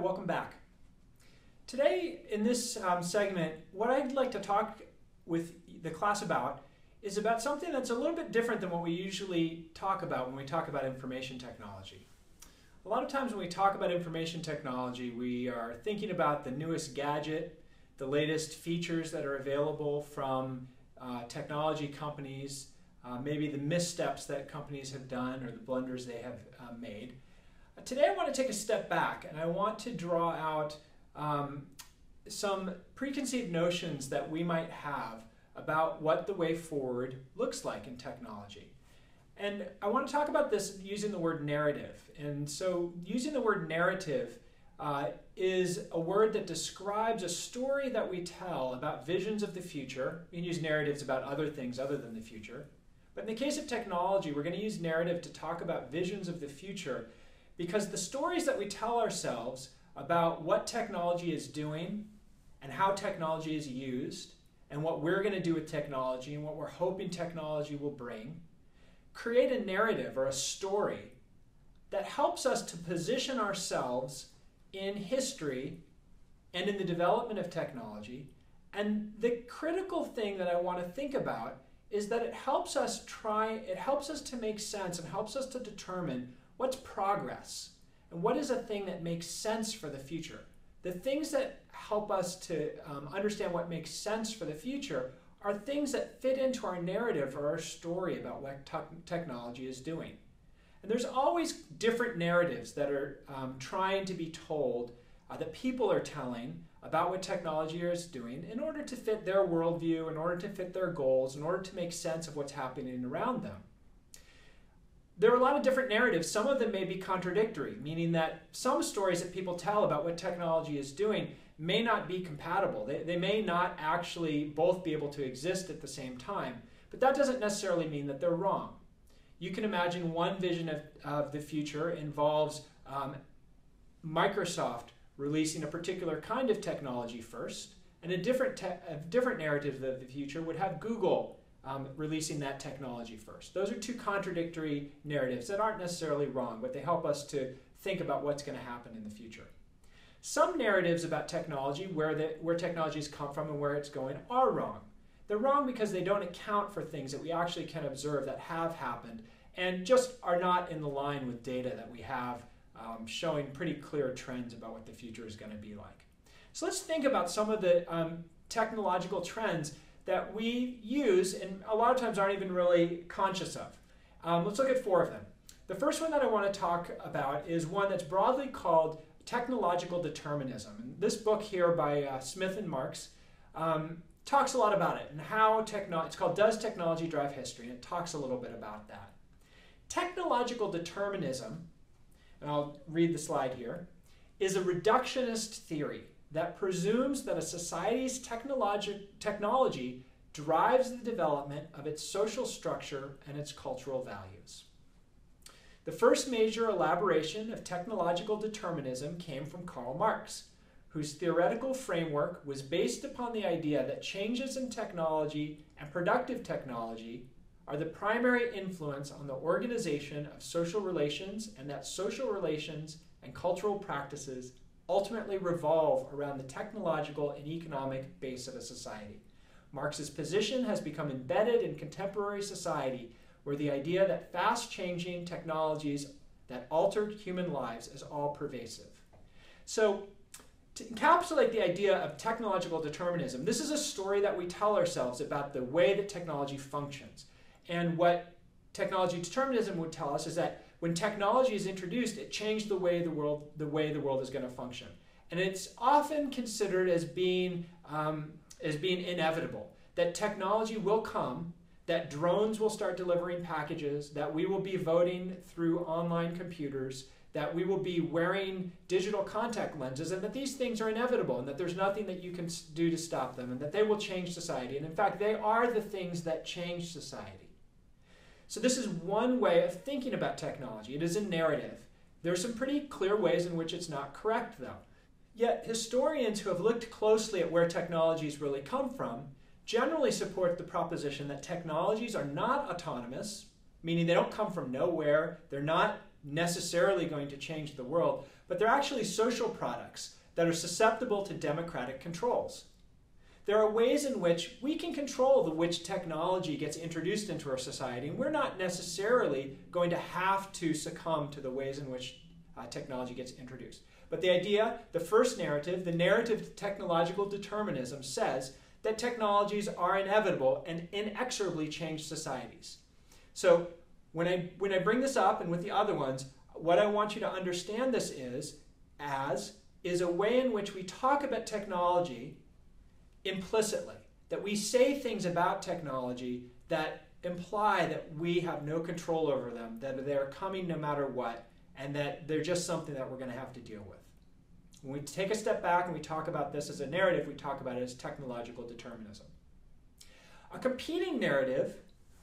welcome back. Today, in this um, segment, what I'd like to talk with the class about is about something that's a little bit different than what we usually talk about when we talk about information technology. A lot of times when we talk about information technology, we are thinking about the newest gadget, the latest features that are available from uh, technology companies, uh, maybe the missteps that companies have done or the blunders they have uh, made. Today I want to take a step back and I want to draw out um, some preconceived notions that we might have about what the way forward looks like in technology. And I want to talk about this using the word narrative. And so, using the word narrative uh, is a word that describes a story that we tell about visions of the future. We can use narratives about other things other than the future. But in the case of technology, we're going to use narrative to talk about visions of the future because the stories that we tell ourselves about what technology is doing and how technology is used and what we're going to do with technology and what we're hoping technology will bring create a narrative or a story that helps us to position ourselves in history and in the development of technology. And the critical thing that I want to think about is that it helps us try, it helps us to make sense and helps us to determine What's progress? And what is a thing that makes sense for the future? The things that help us to um, understand what makes sense for the future are things that fit into our narrative or our story about what technology is doing. And there's always different narratives that are um, trying to be told, uh, that people are telling about what technology is doing in order to fit their worldview, in order to fit their goals, in order to make sense of what's happening around them there are a lot of different narratives. Some of them may be contradictory, meaning that some stories that people tell about what technology is doing may not be compatible. They, they may not actually both be able to exist at the same time. But that doesn't necessarily mean that they're wrong. You can imagine one vision of, of the future involves um, Microsoft releasing a particular kind of technology first, and a different, a different narrative of the future would have Google um, releasing that technology first. Those are two contradictory narratives that aren't necessarily wrong, but they help us to think about what's going to happen in the future. Some narratives about technology, where, the, where technologies come from and where it's going, are wrong. They're wrong because they don't account for things that we actually can observe that have happened and just are not in the line with data that we have um, showing pretty clear trends about what the future is going to be like. So let's think about some of the um, technological trends that we use and a lot of times aren't even really conscious of. Um, let's look at four of them. The first one that I want to talk about is one that's broadly called technological determinism. And this book here by uh, Smith and Marx um, talks a lot about it and how technology, it's called Does Technology Drive History? And it talks a little bit about that. Technological determinism, and I'll read the slide here, is a reductionist theory that presumes that a society's technology drives the development of its social structure and its cultural values. The first major elaboration of technological determinism came from Karl Marx, whose theoretical framework was based upon the idea that changes in technology and productive technology are the primary influence on the organization of social relations and that social relations and cultural practices ultimately revolve around the technological and economic base of a society. Marx's position has become embedded in contemporary society where the idea that fast changing technologies that altered human lives is all pervasive. So, to encapsulate the idea of technological determinism, this is a story that we tell ourselves about the way that technology functions. And what technology determinism would tell us is that when technology is introduced, it changed the way the world the way the world is going to function, and it's often considered as being um, as being inevitable that technology will come, that drones will start delivering packages, that we will be voting through online computers, that we will be wearing digital contact lenses, and that these things are inevitable, and that there's nothing that you can do to stop them, and that they will change society. And in fact, they are the things that change society. So this is one way of thinking about technology. It is a narrative. There are some pretty clear ways in which it's not correct, though. Yet historians who have looked closely at where technologies really come from generally support the proposition that technologies are not autonomous, meaning they don't come from nowhere, they're not necessarily going to change the world, but they're actually social products that are susceptible to democratic controls. There are ways in which we can control the which technology gets introduced into our society, and we're not necessarily going to have to succumb to the ways in which uh, technology gets introduced. But the idea, the first narrative, the narrative technological determinism says that technologies are inevitable and inexorably change societies. So when I, when I bring this up and with the other ones, what I want you to understand this is as is a way in which we talk about technology implicitly, that we say things about technology that imply that we have no control over them, that they're coming no matter what, and that they're just something that we're going to have to deal with. When we take a step back and we talk about this as a narrative, we talk about it as technological determinism. A competing narrative,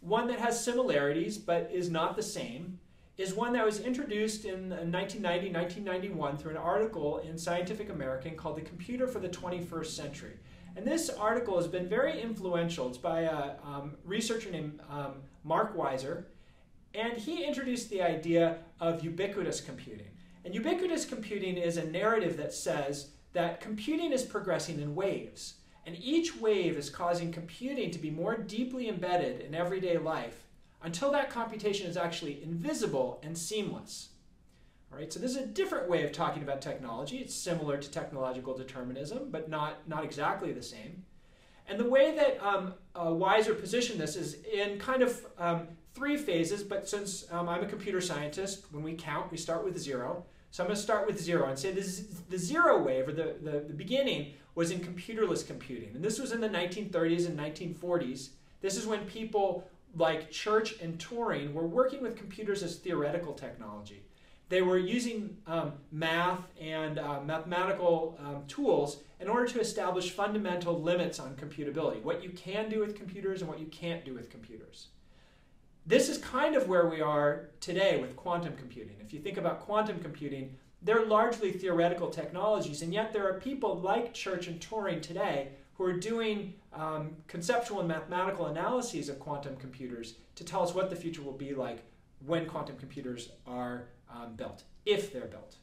one that has similarities but is not the same, is one that was introduced in uh, 1990 1991 through an article in Scientific American called The Computer for the 21st Century. And this article has been very influential. It's by a um, researcher named um, Mark Weiser, and he introduced the idea of ubiquitous computing. And ubiquitous computing is a narrative that says that computing is progressing in waves. And each wave is causing computing to be more deeply embedded in everyday life until that computation is actually invisible and seamless. All right, so this is a different way of talking about technology. It's similar to technological determinism, but not, not exactly the same. And the way that um, uh, Weiser positioned this is in kind of um, three phases, but since um, I'm a computer scientist, when we count, we start with zero. So I'm going to start with zero and say this, the zero wave, or the, the, the beginning, was in computerless computing. And this was in the 1930s and 1940s. This is when people like Church and Turing were working with computers as theoretical technology. They were using um, math and uh, mathematical um, tools in order to establish fundamental limits on computability, what you can do with computers and what you can't do with computers. This is kind of where we are today with quantum computing. If you think about quantum computing, they're largely theoretical technologies, and yet there are people like Church and Turing today who are doing um, conceptual and mathematical analyses of quantum computers to tell us what the future will be like when quantum computers are um, built, if they're built.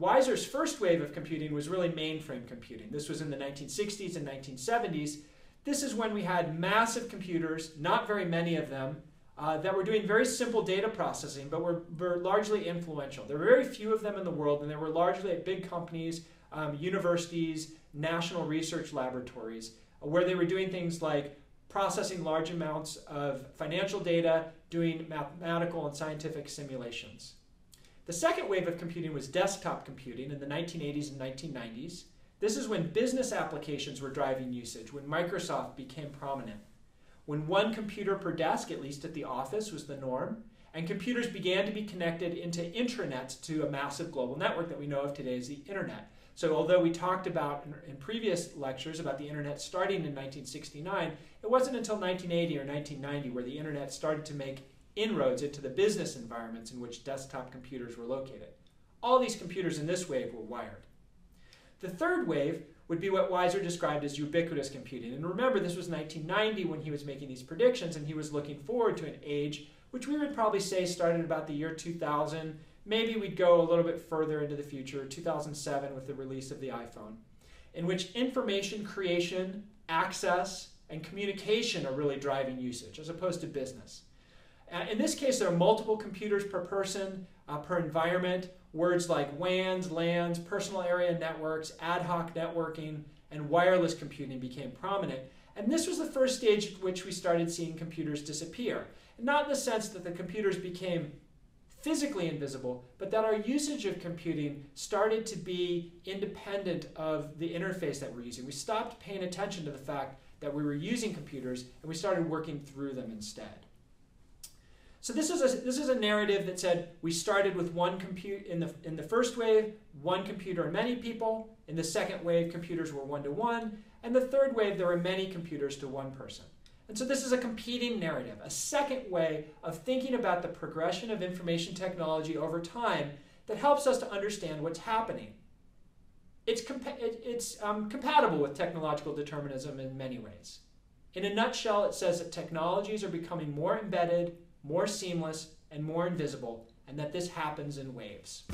Weiser's first wave of computing was really mainframe computing. This was in the 1960s and 1970s, this is when we had massive computers, not very many of them, uh, that were doing very simple data processing, but were, were, largely influential. There were very few of them in the world, and they were largely at big companies, um, universities, national research laboratories, uh, where they were doing things like processing large amounts of financial data, doing mathematical and scientific simulations. The second wave of computing was desktop computing in the 1980s and 1990s. This is when business applications were driving usage, when Microsoft became prominent. When one computer per desk, at least at the office, was the norm, and computers began to be connected into intranets to a massive global network that we know of today as the internet. So, although we talked about in, previous lectures about the internet starting in 1969, it wasn't until 1980 or 1990 where the internet started to make inroads into the business environments in which desktop computers were located. All these computers in this wave were wired. The third wave would be what Weiser described as ubiquitous computing. And remember, this was 1990 when he was making these predictions, and he was looking forward to an age which we would probably say started about the year 2000. Maybe we'd go a little bit further into the future, 2007 with the release of the iPhone, in which information creation, access, and communication are really driving usage as opposed to business. Uh, in this case, there are multiple computers per person, uh, per environment, Words like WANs, LANs, personal area networks, ad hoc networking, and wireless computing became prominent. And this was the first stage at which we started seeing computers disappear. Not in the sense that the computers became physically invisible, but that our usage of computing started to be independent of the interface that we're using. We stopped paying attention to the fact that we were using computers and we started working through them instead. So this is a this is a narrative that said we started with one compute in the in the first wave, one computer and many people. In the second wave, computers were one to one, and the third wave there were many computers to one person. And so this is a competing narrative, a second way of thinking about the progression of information technology over time that helps us to understand what's happening. It's, compa- it's um, compatible with technological determinism in many ways. In a nutshell, it says that technologies are becoming more embedded more seamless, and more invisible, and and that this happens in waves.